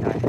that guy.